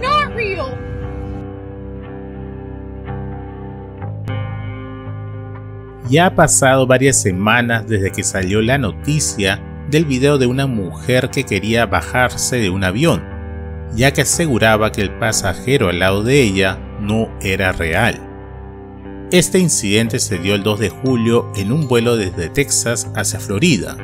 That real. Ya ha pasado varias semanas desde que salió la noticia del video de una mujer que quería bajarse de un avión, ya que aseguraba que el pasajero al lado de ella no era real. Este incidente se dio el 2 de julio en un vuelo desde Texas hacia Florida,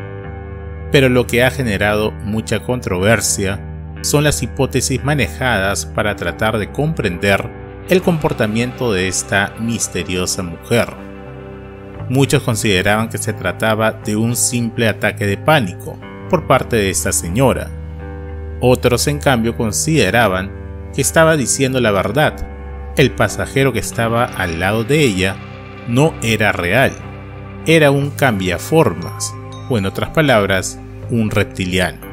pero lo que ha generado mucha controversia son las hipótesis manejadas para tratar de comprender el comportamiento de esta misteriosa mujer. Muchos consideraban que se trataba de un simple ataque de pánico por parte de esta señora. Otros, en cambio, consideraban que estaba diciendo la verdad. El pasajero que estaba al lado de ella no era real, era un cambiaformas, o en otras palabras, un reptiliano.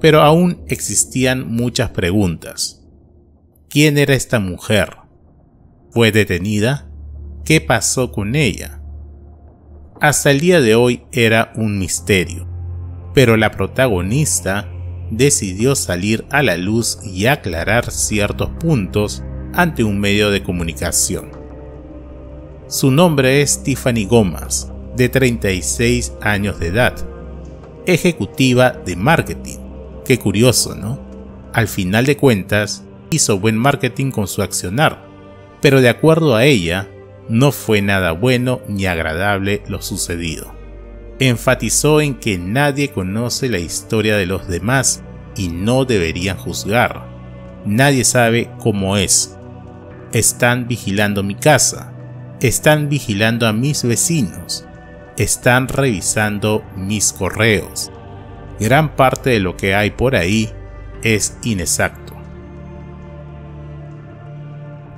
Pero aún existían muchas preguntas. ¿Quién era esta mujer? ¿Fue detenida? ¿Qué pasó con ella? Hasta el día de hoy era un misterio, pero la protagonista decidió salir a la luz y aclarar ciertos puntos ante un medio de comunicación. Su nombre es Tiffany Gomas, de 36 años de edad, ejecutiva de marketing. Qué curioso, ¿no? Al final de cuentas, hizo buen marketing con su accionar, pero de acuerdo a ella, no fue nada bueno ni agradable lo sucedido. Enfatizó en que nadie conoce la historia de los demás y no deberían juzgar. Nadie sabe cómo es. Están vigilando mi casa. Están vigilando a mis vecinos. Están revisando mis correos. Gran parte de lo que hay por ahí es inexacto.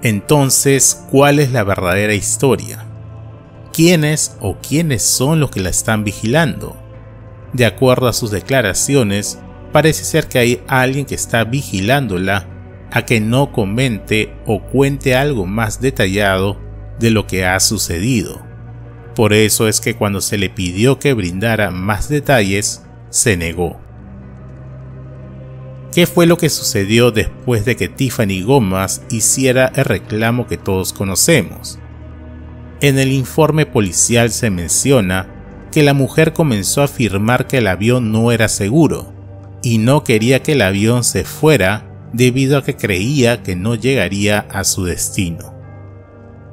Entonces, ¿cuál es la verdadera historia? ¿Quiénes o quiénes son los que la están vigilando? De acuerdo a sus declaraciones, parece ser que hay alguien que está vigilándola a que no comente o cuente algo más detallado de lo que ha sucedido. Por eso es que cuando se le pidió que brindara más detalles, se negó. ¿Qué fue lo que sucedió después de que Tiffany Gomas hiciera el reclamo que todos conocemos? En el informe policial se menciona que la mujer comenzó a afirmar que el avión no era seguro y no quería que el avión se fuera debido a que creía que no llegaría a su destino.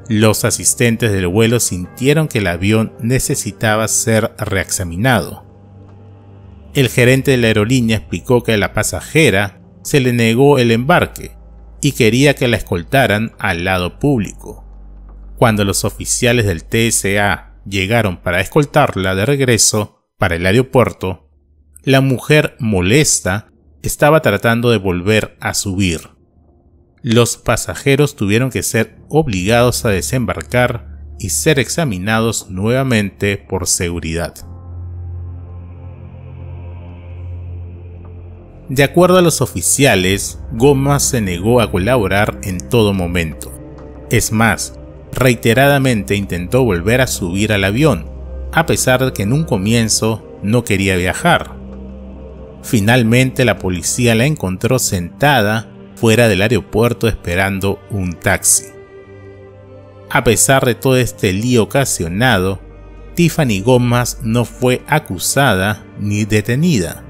Los asistentes del vuelo sintieron que el avión necesitaba ser reexaminado el gerente de la aerolínea explicó que a la pasajera se le negó el embarque y quería que la escoltaran al lado público. Cuando los oficiales del TSA llegaron para escoltarla de regreso para el aeropuerto, la mujer molesta estaba tratando de volver a subir. Los pasajeros tuvieron que ser obligados a desembarcar y ser examinados nuevamente por seguridad. De acuerdo a los oficiales, Goma se negó a colaborar en todo momento. Es más, reiteradamente intentó volver a subir al avión, a pesar de que en un comienzo no quería viajar. Finalmente la policía la encontró sentada fuera del aeropuerto esperando un taxi. A pesar de todo este lío ocasionado, Tiffany Gomas no fue acusada ni detenida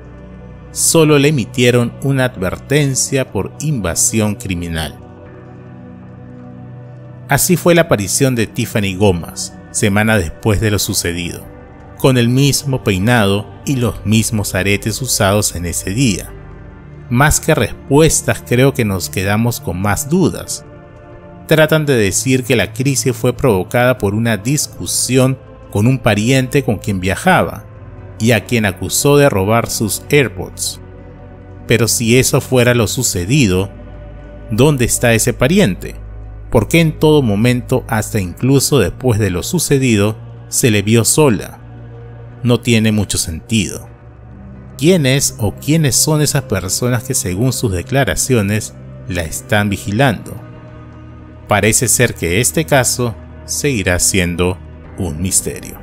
solo le emitieron una advertencia por invasión criminal. Así fue la aparición de Tiffany Gomas, semana después de lo sucedido, con el mismo peinado y los mismos aretes usados en ese día. Más que respuestas creo que nos quedamos con más dudas. Tratan de decir que la crisis fue provocada por una discusión con un pariente con quien viajaba, y a quien acusó de robar sus AirPods. Pero si eso fuera lo sucedido, ¿dónde está ese pariente? ¿Por qué en todo momento, hasta incluso después de lo sucedido, se le vio sola? No tiene mucho sentido. ¿Quién es o quiénes son esas personas que según sus declaraciones la están vigilando? parece ser que este caso seguirá siendo un misterio.